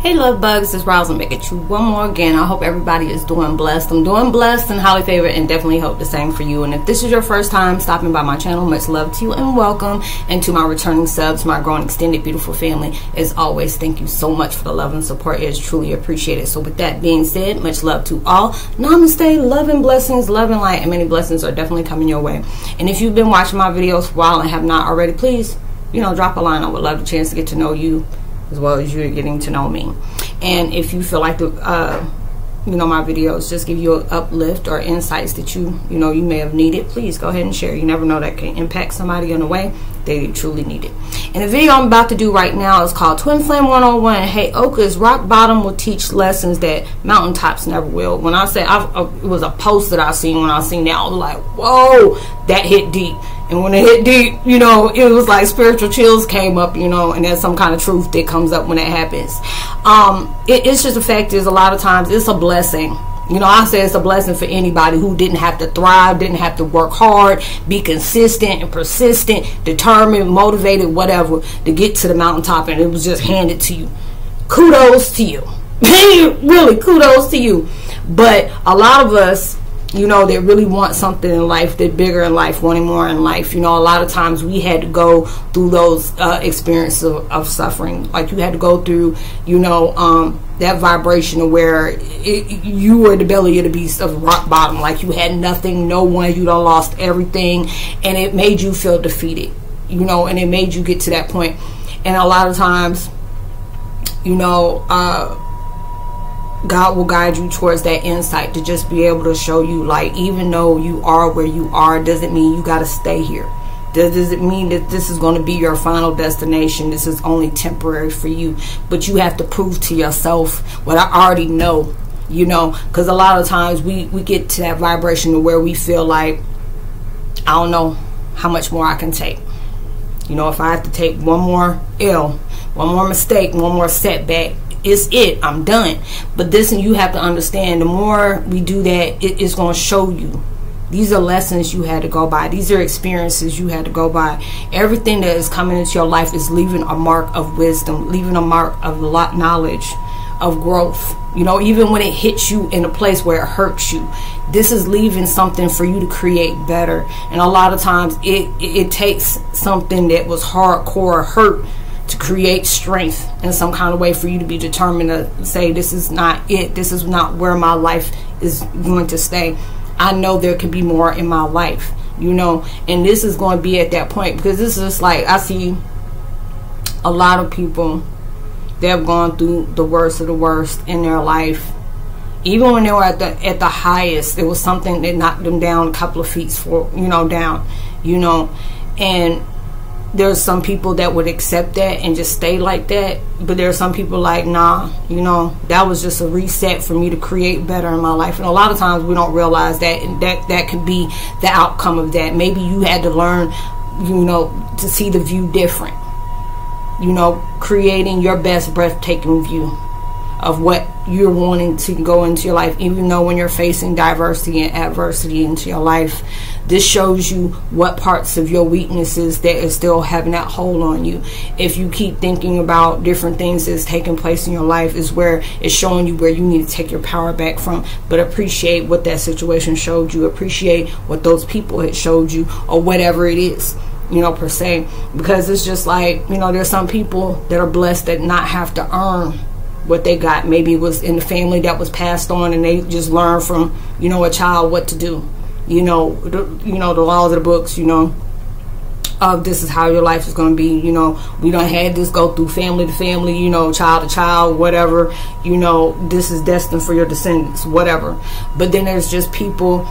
Hey love bugs, it's Roz back at you one more again. I hope everybody is doing blessed. I'm doing blessed and highly favored and definitely hope the same for you. And if this is your first time stopping by my channel, much love to you and welcome. And to my returning subs, my growing extended beautiful family, as always, thank you so much for the love and support. It is truly appreciated. So with that being said, much love to all. Namaste, love and blessings, love and light, and many blessings are definitely coming your way. And if you've been watching my videos for a while and have not already, please, you know, drop a line. I would love the chance to get to know you as well as you're getting to know me. And if you feel like the, uh, you know, my videos just give you an uplift or insights that you, you know, you may have needed, please go ahead and share. You never know that can impact somebody in a way they truly need it. And the video I'm about to do right now is called Twin Flame 101. Heyoka's rock bottom will teach lessons that mountaintops never will. When I say I, uh, it was a post that I seen when I seen that, I was like, whoa, that hit deep. And when it hit deep, you know, it was like spiritual chills came up, you know, and there's some kind of truth that comes up when that happens. Um, it, it's just the fact is a lot of times it's a blessing you know, I say it's a blessing for anybody who didn't have to thrive, didn't have to work hard, be consistent and persistent, determined, motivated, whatever, to get to the mountaintop and it was just handed to you. Kudos to you. really, kudos to you. But a lot of us you know, that really want something in life, that bigger in life, wanting more in life. You know, a lot of times we had to go through those uh, experiences of, of, suffering. Like you had to go through, you know, um, that vibration where it, you were the belly of the beast of rock bottom. Like you had nothing, no one, you done lost everything, and it made you feel defeated. You know, and it made you get to that point. And a lot of times, you know, uh, God will guide you towards that insight to just be able to show you, like, even though you are where you are, doesn't mean you got to stay here. Does it mean that this is going to be your final destination? This is only temporary for you. But you have to prove to yourself what I already know, you know, because a lot of times we, we get to that vibration where we feel like, I don't know how much more I can take. You know, if I have to take one more ill, one more mistake, one more setback, it's it. I'm done. But this, and you have to understand, the more we do that, it is going to show you. These are lessons you had to go by. These are experiences you had to go by. Everything that is coming into your life is leaving a mark of wisdom, leaving a mark of lot knowledge, of growth. You know, even when it hits you in a place where it hurts you, this is leaving something for you to create better. And a lot of times it, it, it takes something that was hardcore hurt to create strength in some kind of way for you to be determined to say this is not it. This is not where my life is going to stay. I know there could be more in my life you know? And this is going to be at that point because this is like i see a lot of people that have gone through the worst of the worst in their life. Even when they were at the at the highest it was something that knocked them down a couple of feet for you know down you know? And there's some people that would accept that and just stay like that but there are some people like nah you know that was just a reset for me to create better in my life. And a lot of times we don't realize that and that that could be the outcome of that. Maybe you had to learn you know to see the view different. You know creating your best breathtaking view of what you're wanting to go into your life, even though when you're facing diversity and adversity into your life, this shows you what parts of your weaknesses that is still having that hold on you. If you keep thinking about different things that's taking place in your life, is where it's showing you where you need to take your power back from. But appreciate what that situation showed you, appreciate what those people had showed you, or whatever it is you know, per se, because it's just like, you know, there's some people that are blessed that not have to earn what they got. Maybe it was in the family that was passed on, and they just learned from you know a child what to do. You know, the, you know the laws of the books. You know, of this is how your life is going to be. You know, we don't have this go through family to family. You know, child to child, whatever. You know, this is destined for your descendants, whatever. But then there's just people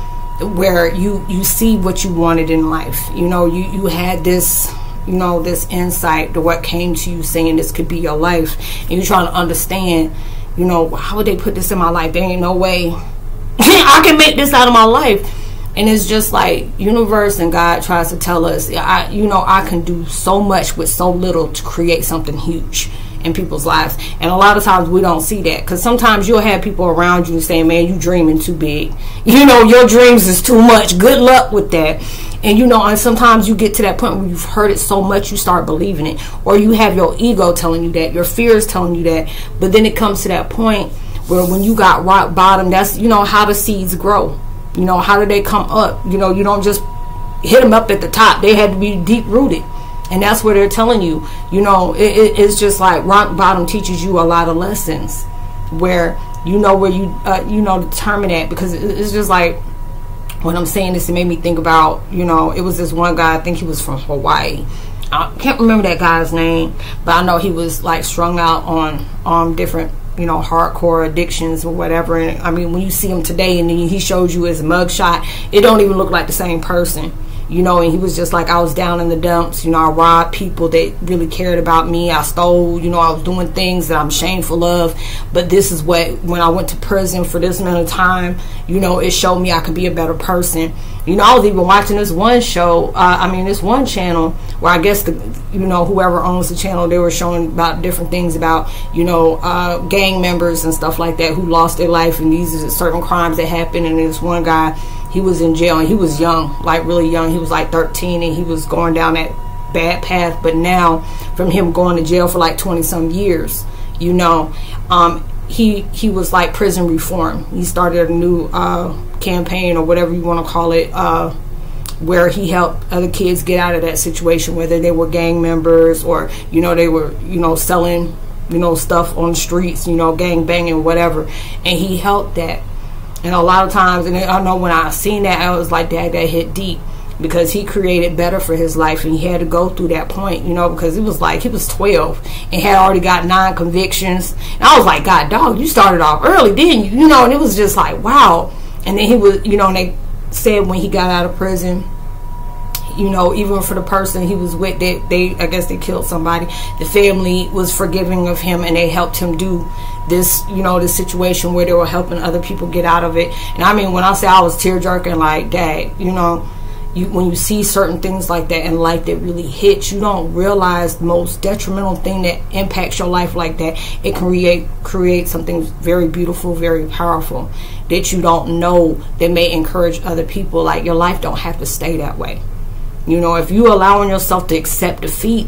where you you see what you wanted in life. You know, you you had this you know, this insight to what came to you saying this could be your life. And you're trying to understand, you know, how would they put this in my life? There ain't no way I can make this out of my life. And it's just like universe and God tries to tell us, I, you know, I can do so much with so little to create something huge. in people's lives. And a lot of times we don't see that because sometimes you'll have people around you saying, "Man, you're dreaming too big. You know, your dreams is too much. Good luck with that." And you know, and sometimes you get to that point where you've heard it so much you start believing it, or you have your ego telling you that, your fears telling you that. But then it comes to that point where when you got rock bottom, that's you know how the seeds grow. You know how do they come up? You know, you don't just hit them up at the top. They had to be deep rooted and that's where they're telling you you know it, it, it's just like rock bottom teaches you a lot of lessons where you know where you uh, you know determine that because it's just like when i'm saying this it made me think about you know it was this one guy i think he was from hawaii i can't remember that guy's name but i know he was like strung out on on different you know hardcore addictions or whatever. And i mean when you see him today and he shows you his mugshot it don't even look like the same person you know, and he was just like, I was down in the dumps, you know, I robbed people that really cared about me. I stole, you know, I was doing things that I'm shameful of. But this is what, when I went to prison for this amount of time, you know, it showed me I could be a better person. You know, I was even watching this one show, uh, I mean, this one channel where I guess, the, you know, whoever owns the channel, they were showing about different things about, you know, uh, gang members and stuff like that who lost their life and these are certain crimes that happened. And this one guy, he was in jail and he was young, like really young. He was like 13 and he was going down that bad path. But now, from him going to jail for like 20 some years, you know, um, he he was like prison reform. He started a new uh, campaign or whatever you want to call it. Uh, where he helped other kids get out of that situation, whether they were gang members or you know they were you know selling you know stuff on the streets, you know gang banging, whatever, and he helped that and a lot of times, and I know when I seen that, I was like, "Dad, that hit deep." Because he created better for his life, and he had to go through that point, you know. Because it was like he was twelve and had already got nine convictions, and I was like, "God, dog, you started off early, didn't you?" You know, and it was just like, "Wow." And then he was, you know, and they said when he got out of prison, you know, even for the person he was with, they, they I guess they killed somebody. The family was forgiving of him, and they helped him do this, you know, this situation where they were helping other people get out of it. And I mean, when I say I was tear jerking, like, dad, you know, you, when you see certain things like that in life that really hits, you don't realize the most detrimental thing that impacts your life like that. It can create create something very beautiful, very powerful that you don't know that may encourage other people. Like your life don't have to stay that way. You know, if you allowing yourself to accept defeat,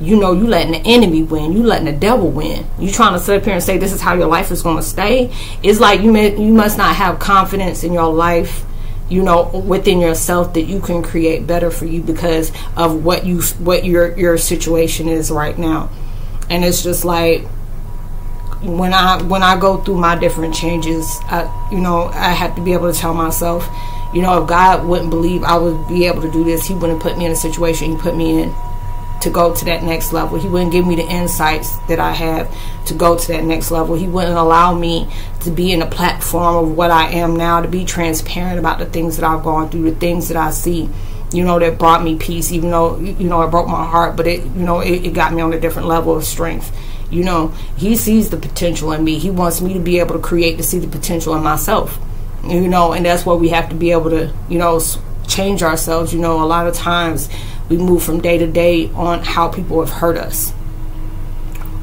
you know, you letting the enemy win. You letting the devil win. You trying to sit up here and say this is how your life is going to stay. It's like you may, you must not have confidence in your life, you know, within yourself that you can create better for you because of what you what your your situation is right now. And it's just like when I when I go through my different changes, I, you know, I have to be able to tell myself you know, if God wouldn't believe I would be able to do this, He wouldn't put me in a situation He put me in to go to that next level. He wouldn't give me the insights that I have to go to that next level. He wouldn't allow me to be in a platform of what I am now, to be transparent about the things that I've gone through, the things that I see, you know, that brought me peace, even though, you know, it broke my heart, but it, you know, it, it got me on a different level of strength. You know, He sees the potential in me. He wants me to be able to create to see the potential in myself you know, and that's what we have to be able to, you know, change ourselves. You know, a lot of times we move from day to day on how people have hurt us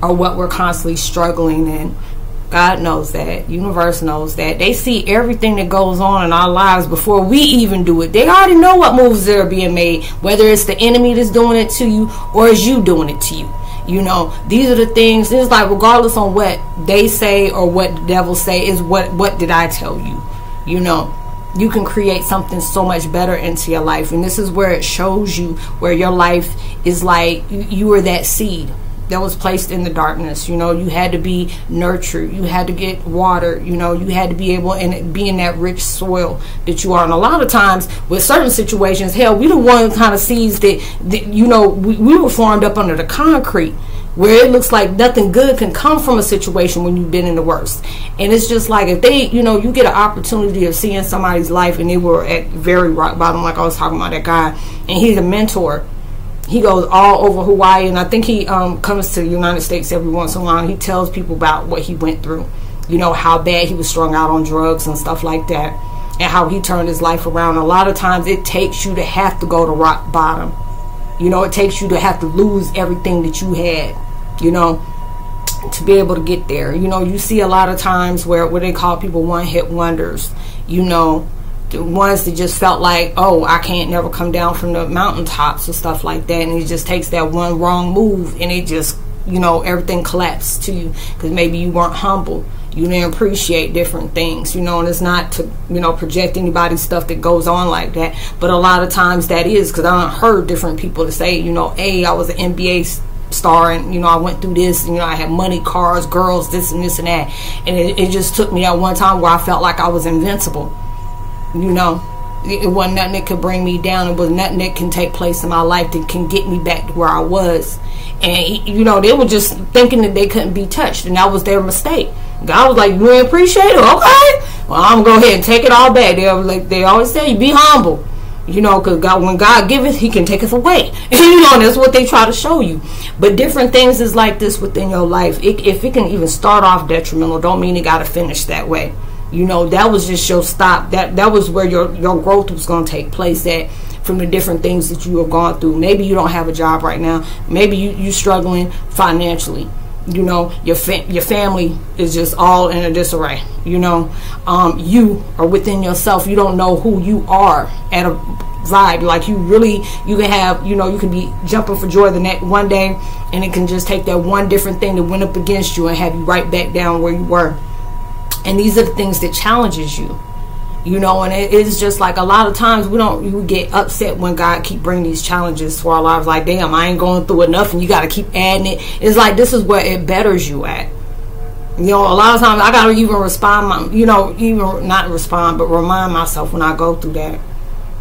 or what we're constantly struggling in. God knows that. Universe knows that. They see everything that goes on in our lives before we even do it. They already know what moves that are being made, whether it's the enemy that's doing it to you or is you doing it to you. You know, these are the things. It's like regardless on what they say or what the devil say, is what what did I tell you? You know you can create something so much better into your life. And this is where it shows you where your life is like you were that seed that was placed in the darkness. You know you had to be nurtured. You had to get water. You know you had to be able and be in that rich soil that you are. And a lot of times with certain situations hell we the one kind of seeds that, that you know we, we were formed up under the concrete where it looks like nothing good can come from a situation when you've been in the worst. And it's just like if they, you know, you get an opportunity of seeing somebody's life and they were at very rock bottom, like I was talking about that guy, and he's a mentor. He goes all over Hawaii, and I think he um, comes to the United States every once in a while. He tells people about what he went through, you know, how bad he was strung out on drugs and stuff like that, and how he turned his life around. A lot of times it takes you to have to go to rock bottom. You know, it takes you to have to lose everything that you had you know to be able to get there. You know, you see a lot of times where what they call people one hit wonders. You know, the ones that just felt like, oh, I can't never come down from the mountaintops or stuff like that, and it just takes that one wrong move, and it just, you know, everything collapsed to you because maybe you weren't humble. You didn't appreciate different things, you know, and it's not to, you know, project anybody's stuff that goes on like that. But a lot of times that is because I've heard different people to say, you know, hey, I was an NBA star and you know I went through this and you know I had money cars girls this and this and that. And it, it just took me that one time where I felt like I was invincible you know? It wasn't nothing that could bring me down. It was nothing that can take place in my life that can get me back to where I was. And you know they were just thinking that they couldn't be touched and that was their mistake God was like you ain't appreciate it okay well I'm gonna go ahead and take it all back they like they always say be humble you know, because God, when God giveth, He can take us away. you know, that's what they try to show you. But different things is like this within your life. It, if it can even start off detrimental, don't mean it got to finish that way. You know, that was just your stop. That that was where your your growth was going to take place at from the different things that you have gone through. Maybe you don't have a job right now. Maybe you you struggling financially you know your fa- your family is just all in a disarray you know? Um, you are within yourself. You don't know who you are at a vibe. Like you really you can have you know you can be jumping for joy the next one day and it can just take that one different thing that went up against you and have you right back down where you were. And these are the things that challenges you you know and it is just like a lot of times we don't you get upset when god keep bringing these challenges to our lives. Like damn i ain't going through enough and you got to keep adding it. It's like this is where it betters you at. You know a lot of times i gotta even respond my, you know even not respond but remind myself when i go through that.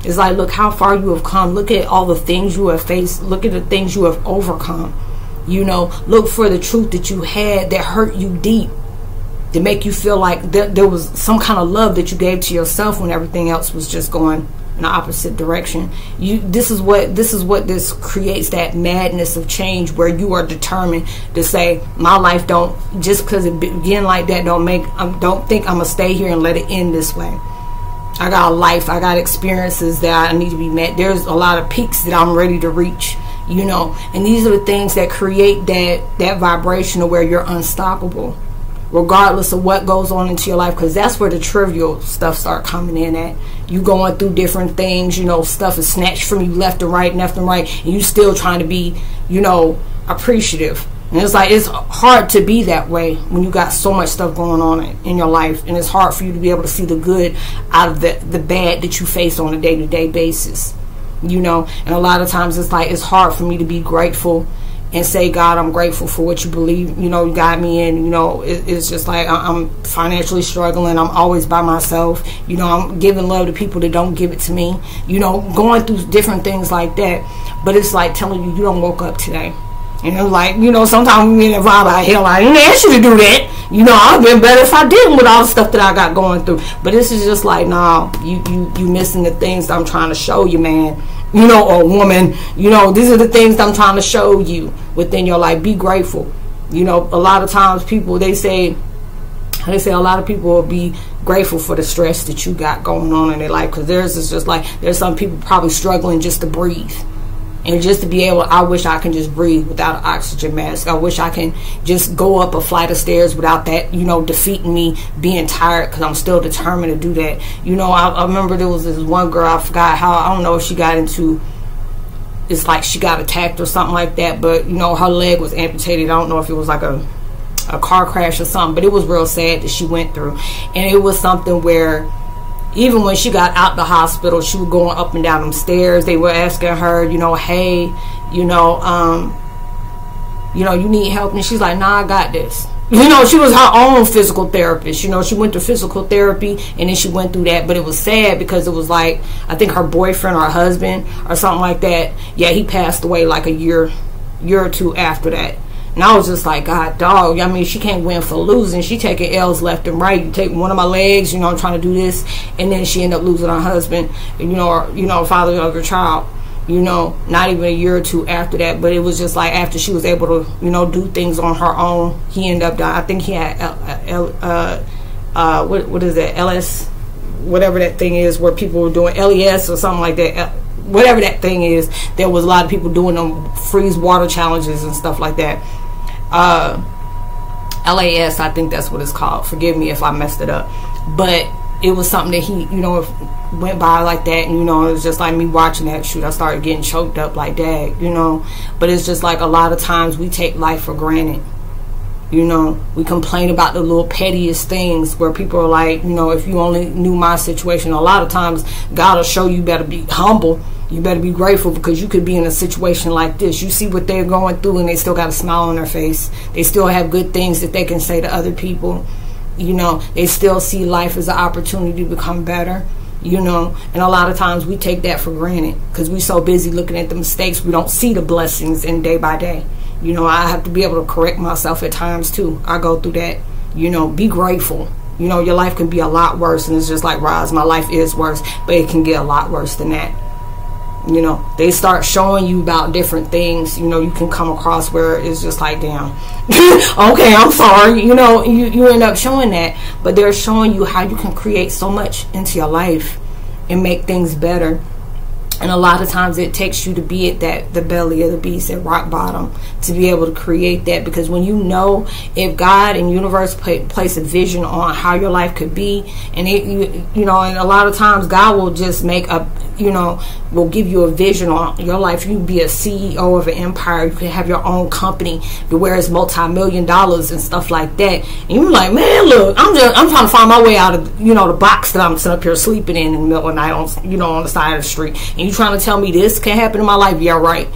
It's like look how far you have come. Look at all the things you have faced. Look at the things you have overcome. You know look for the truth that you had that hurt you deep to make you feel like th- there was some kind of love that you gave to yourself when everything else was just going in the opposite direction. You this is what this is what this creates that madness of change where you are determined to say my life don't just because it begin like that don't make um, don't think I'm gonna stay here and let it end this way. I got a life, I got experiences that I need to be met. There's a lot of peaks that I'm ready to reach, you know, and these are the things that create that that vibration of where you're unstoppable regardless of what goes on into your life because that's where the trivial stuff start coming in at. You going through different things you know stuff is snatched from you left and right left and right and you still trying to be you know appreciative. And it's like it's hard to be that way when you got so much stuff going on in your life and it's hard for you to be able to see the good out of the the bad that you face on a day-to-day basis you know? And a lot of times it's like it's hard for me to be grateful and say, God, I'm grateful for what you believe, you know, you got me in. You know, it, it's just like I'm financially struggling. I'm always by myself. You know, I'm giving love to people that don't give it to me. You know, going through different things like that. But it's like telling you, you don't woke up today. And it's like, you know, sometimes we in a vibe like, hell, I didn't ask you to do that. You know, I'd been better if I didn't with all the stuff that I got going through. But this is just like, nah, you, you, you missing the things I'm trying to show you, man you know, or woman, you know, these are the things I'm trying to show you within your life. Be grateful. You know, a lot of times people they say they say a lot of people will be grateful for the stress that you got going on in their life because there's is just like there's some people probably struggling just to breathe and just to be able i wish i can just breathe without an oxygen mask i wish i can just go up a flight of stairs without that you know defeating me being tired because i'm still determined to do that you know I, I, remember there was this one girl i forgot how i don't know if she got into it's like she got attacked or something like that but you know her leg was amputated i don't know if it was like a a car crash or something but it was real sad that she went through and it was something where even when she got out the hospital, she was going up and down them stairs. They were asking her, you know, hey, you know, um, you know, you need help, and she's like, nah, I got this. You know, she was her own physical therapist. You know, she went to physical therapy and then she went through that. But it was sad because it was like, I think her boyfriend or her husband or something like that. Yeah, he passed away like a year, year or two after that. And I was just like, God, dog. I mean, she can't win for losing. She taking L's left and right. You take one of my legs, you know, I'm trying to do this, and then she end up losing her husband, you know, or, you know, father of her child. You know, not even a year or two after that, but it was just like after she was able to, you know, do things on her own, he ended up dying. I think he had, uh, uh, uh, what what is that, LS, whatever that thing is, where people were doing LES or something like that whatever that thing is, there was a lot of people doing them freeze water challenges and stuff like that. Uh, LAS, I think that's what it's called. Forgive me if I messed it up. But it was something that he, you know, went by like that, and you know, it was just like me watching that shoot. I started getting choked up like that, you know. But it's just like a lot of times we take life for granted. You know, we complain about the little pettiest things where people are like, you know, if you only knew my situation, a lot of times God will show you better be humble. You better be grateful because you could be in a situation like this. You see what they're going through and they still got a smile on their face. They still have good things that they can say to other people. You know, they still see life as an opportunity to become better you know and a lot of times we take that for granted because we're so busy looking at the mistakes we don't see the blessings in day by day you know, I have to be able to correct myself at times too. I go through that. You know, be grateful. You know, your life can be a lot worse, and it's just like Roz. My life is worse, but it can get a lot worse than that. You know, they start showing you about different things. You know, you can come across where it's just like, damn, okay, I'm sorry. You know, you you end up showing that, but they're showing you how you can create so much into your life and make things better and a lot of times it takes you to be at that the belly of the beast at rock bottom to be able to create that. Because when you know if god and universe place a vision on how your life could be and it you, you know and a lot of times god will just make a you know will give you a vision on your life. You be a ceo of an empire. You can have your own company where it's multi-million dollars and stuff like that. And you're like man look i'm just i'm trying to find my way out of you know the box that i'm sitting up here sleeping in in the middle of the night on you know on the side of the street. and you trying to tell me this can happen in my life yeah right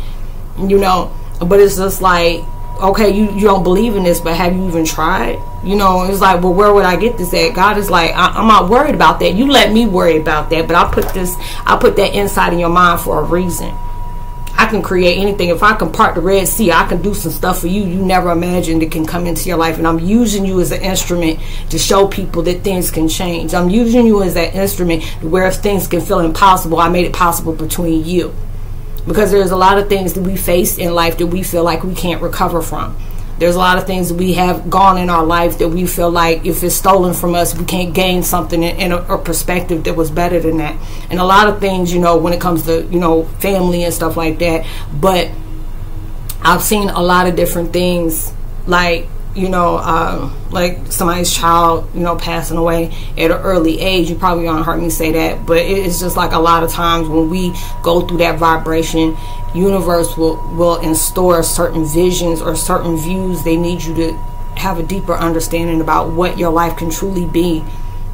you know but it's just like okay, you, you don't believe in this, but have you even tried? You know, it's like, well, where would I get this at? God is like, I, am not worried about that. You let me worry about that, but I put this, I put that inside in your mind for a reason. I can create anything. If I can part the Red Sea, I can do some stuff for you you never imagined it can come into your life. And I'm using you as an instrument to show people that things can change. I'm using you as that instrument where things can feel impossible, I made it possible between you because there's a lot of things that we face in life that we feel like we can't recover from. There's a lot of things that we have gone in our life that we feel like if it's stolen from us, we can't gain something in, in a, a, perspective that was better than that. And a lot of things, you know, when it comes to, you know, family and stuff like that. But I've seen a lot of different things like you know, um, like somebody's child, you know, passing away at an early age. You probably don't heard me say that, but it's just like a lot of times when we go through that vibration, universe will will install certain visions or certain views. They need you to have a deeper understanding about what your life can truly be.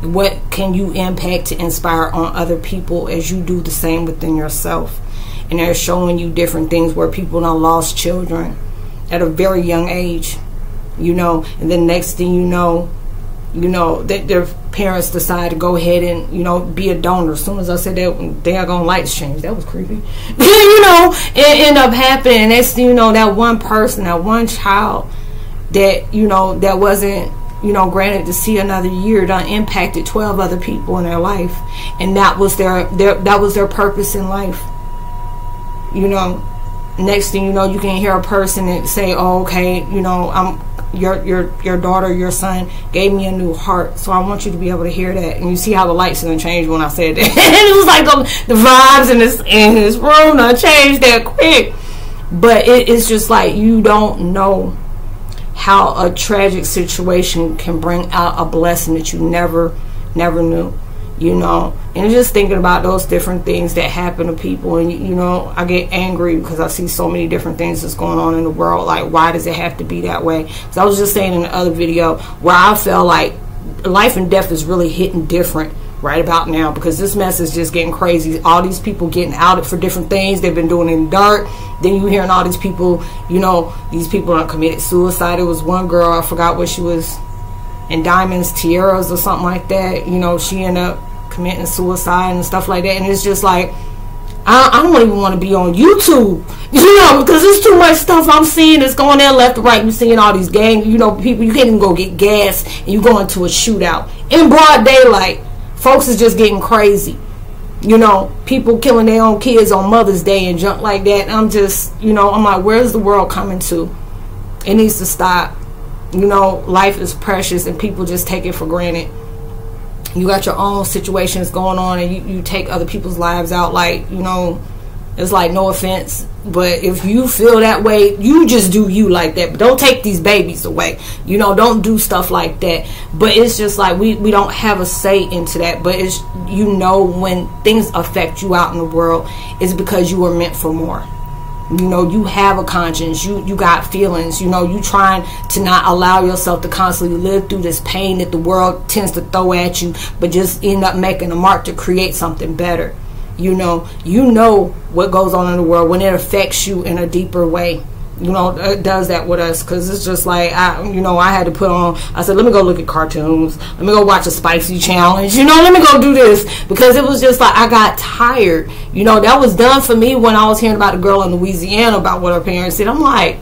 What can you impact to inspire on other people as you do the same within yourself? And they're showing you different things where people don't lost children at a very young age you know, and then next thing you know, you know, that their parents decide to go ahead and, you know, be a donor. As soon as I said that, they are gonna lights change. That was creepy. you know, it end up happening. That's, you know, that one person, that one child that, you know, that wasn't, you know, granted to see another year done impacted 12 other people in their life. And that was their, their, that was their purpose in life. You know, next thing you know, you can hear a person and say, oh, okay, you know, I'm, your your your daughter, your son gave me a new heart. So I want you to be able to hear that. And you see how the lights gonna change when I said that. And it was like the, the vibes in this in this room done changed that quick. But it, it's just like you don't know how a tragic situation can bring out a blessing that you never never knew you know? And just thinking about those different things that happen to people and you know i get angry because i see so many different things that's going on in the world. Like why does it have to be that way? So i was just saying in the other video where i felt like life and death is really hitting different right about now because this mess is just getting crazy. All these people getting outed for different things. They've been doing in the dark. Then you hearing all these people you know these people have committed suicide. It was one girl i forgot what she was in diamonds tiaras or something like that you know she ended up committing suicide and stuff like that. And it's just like, I, I don't even want to be on YouTube, you know, because there's too much stuff I'm seeing that's going there left to right. You're seeing all these gang, you know, people, you can't even go get gas and you go into a shootout in broad daylight. Folks is just getting crazy. You know, people killing their own kids on Mother's Day and junk like that. I'm just, you know, I'm like, where's the world coming to? It needs to stop. You know, life is precious and people just take it for granted you got your own situations going on and you, you take other people's lives out like you know It's like no offense, but if you feel that way, you just do you like that. But don't take these babies away. You know, don't do stuff like that. But it's just like we we don't have a say into that. But it's you know when things affect you out in the world, it's because you were meant for more you know you have a conscience you you got feelings you know you trying to not allow yourself to constantly live through this pain that the world tends to throw at you but just end up making a mark to create something better. You know you know what goes on in the world when it affects you in a deeper way you know it does that with us because it's just like i you know i had to put on i said let me go look at cartoons let me go watch a spicy challenge you know let me go do this because it was just like i got tired you know that was done for me when i was hearing about the girl in louisiana about what her parents did i'm like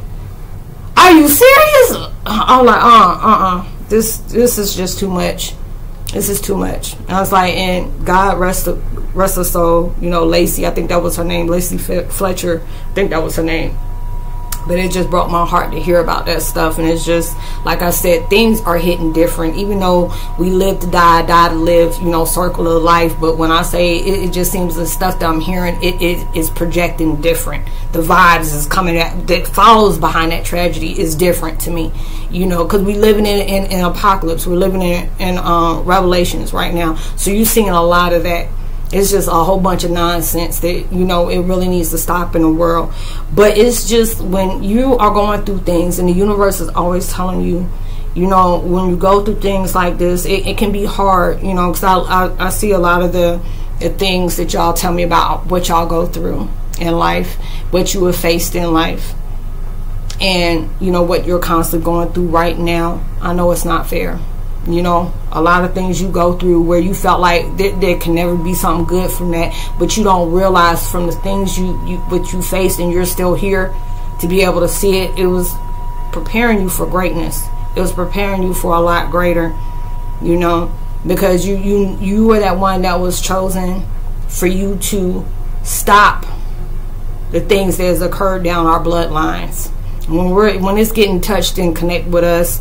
are you serious i'm like uh uh uh this this is just too much this is too much. And I was like, and God rest rest her soul. You know, Lacey. I think that was her name. Lacey Fletcher. I think that was her name but it just broke my heart to hear about that stuff. And it's just like i said things are hitting different. Even though we live to die die to live you know circle of life. But when i say it, it just seems the stuff that i'm hearing it, it is projecting different. The vibes is coming at that follows behind that tragedy is different to me you know because we living in, in, apocalypse. We're living in, in um, revelations right now. So you're seeing a lot of that it's just a whole bunch of nonsense that you know it really needs to stop in the world. But it's just when you are going through things and the universe is always telling you you know when you go through things like this it, it can be hard you know because I, I, I see a lot of the the things that y'all tell me about what y'all go through in life what you have faced in life. And you know what you're constantly going through right now i know it's not fair you know a lot of things you go through where you felt like there, there, can never be something good from that but you don't realize from the things you, you what you faced and you're still here to be able to see it it was preparing you for greatness. It was preparing you for a lot greater you know because you you you were that one that was chosen for you to stop the things that has occurred down our bloodlines. When we're when it's getting touched and connect with us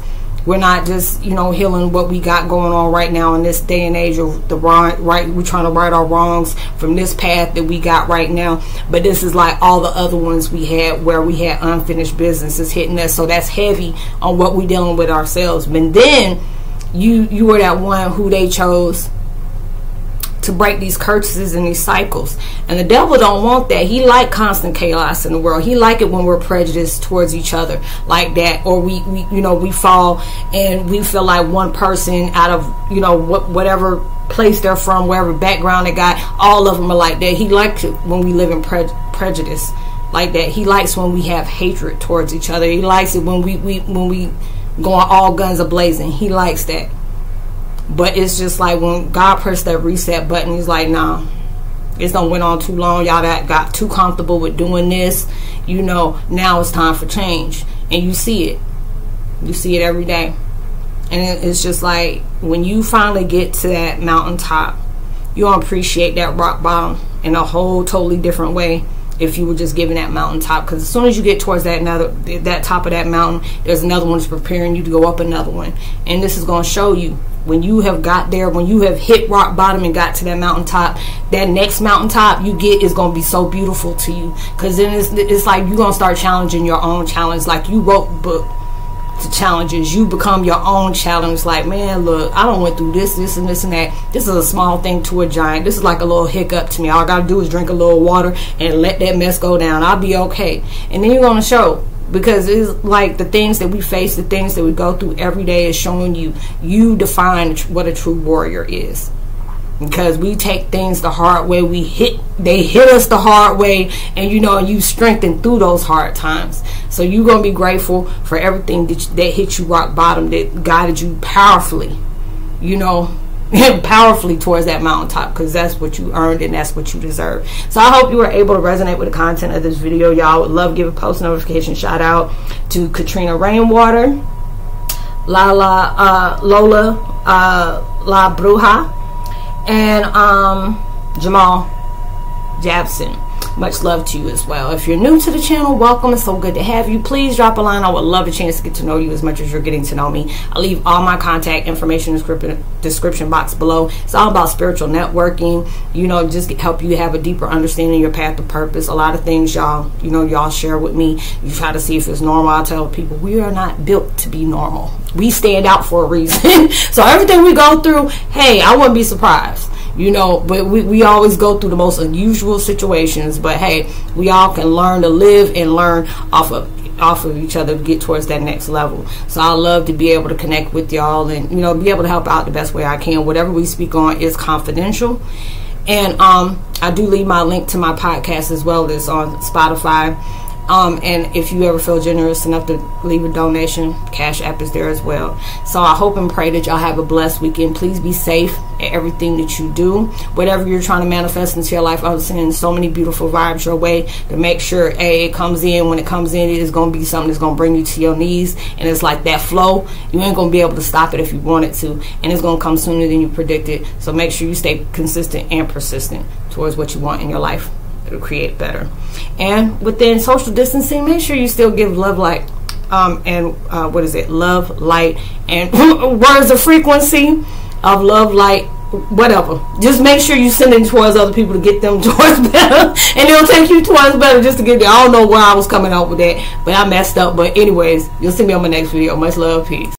we're not just you know healing what we got going on right now in this day and age of the wrong right we're trying to right our wrongs from this path that we got right now. But this is like all the other ones we had where we had unfinished businesses hitting us. So that's heavy on what we're dealing with ourselves. But then you you were that one who they chose to break these curses and these cycles. And the devil don't want that. He like constant chaos in the world. He like it when we're prejudiced towards each other like that, or we, we you know we fall and we feel like one person out of you know what whatever place they're from, wherever background they got, all of them are like that. He likes it when we live in pre- prejudice like that. He likes when we have hatred towards each other. He likes it when we, we when we going all guns a blazing. He likes that. But it's just like when God pressed that reset button, He's like, nah, it's don't went on too long. Y'all that got too comfortable with doing this. You know, now it's time for change. And you see it. You see it every day. And it's just like when you finally get to that mountaintop, you'll appreciate that rock bottom in a whole totally different way if you were just given that mountaintop because as soon as you get towards that another that top of that mountain there's another one that's preparing you to go up another one and this is going to show you when you have got there when you have hit rock bottom and got to that mountaintop that next mountaintop you get is going to be so beautiful to you because then it's, it's like you're going to start challenging your own challenge like you wrote book to challenges. You become your own challenge. Like, man, look, I don't went through this, this, and this and that. This is a small thing to a giant. This is like a little hiccup to me. All I gotta do is drink a little water and let that mess go down. I'll be okay. And then you're gonna show because it's like the things that we face, the things that we go through every day is showing you you define what a true warrior is. Because we take things the hard way we hit they hit us the hard way and you know you strengthen through those hard times. So you're gonna be grateful for everything that, that hit you rock bottom that guided you powerfully you know powerfully towards that mountaintop because that's what you earned and that's what you deserve so i hope you were able to resonate with the content of this video y'all would love give a post notification shout out to katrina rainwater lala uh, lola uh, la bruja and um, Jamal Jabson. Much love to you as well. If you're new to the channel, welcome. It's so good to have you. Please drop a line. I would love a chance to get to know you as much as you're getting to know me. I'll leave all my contact information in description box below. It's all about spiritual networking, you know, just help you have a deeper understanding of your path of purpose. A lot of things y'all, you know, y'all share with me. You try to see if it's normal. I tell people we are not built to be normal. We stand out for a reason. so everything we go through, hey, I wouldn't be surprised you know but we, we always go through the most unusual situations but hey we all can learn to live and learn off of off of each other to get towards that next level. So i love to be able to connect with y'all and you know be able to help out the best way i can. Whatever we speak on is confidential. And um, i do leave my link to my podcast as well as on spotify um, and if you ever feel generous enough to leave a donation, Cash App is there as well. So I hope and pray that y'all have a blessed weekend. Please be safe at everything that you do. Whatever you're trying to manifest into your life, I'm sending so many beautiful vibes your way to make sure A, it comes in. When it comes in, it is going to be something that's going to bring you to your knees. And it's like that flow. You ain't going to be able to stop it if you want it to. And it's going to come sooner than you predicted. So make sure you stay consistent and persistent towards what you want in your life it'll create better. And within social distancing, make sure you still give love, light, um, and uh, what is it? Love, light, and words of frequency of love, light, whatever. Just make sure you send it towards other people to get them towards better, and it'll take you towards better just to get there. I don't know where I was coming out with that, but I messed up. But anyways, you'll see me on my next video. Much love, peace.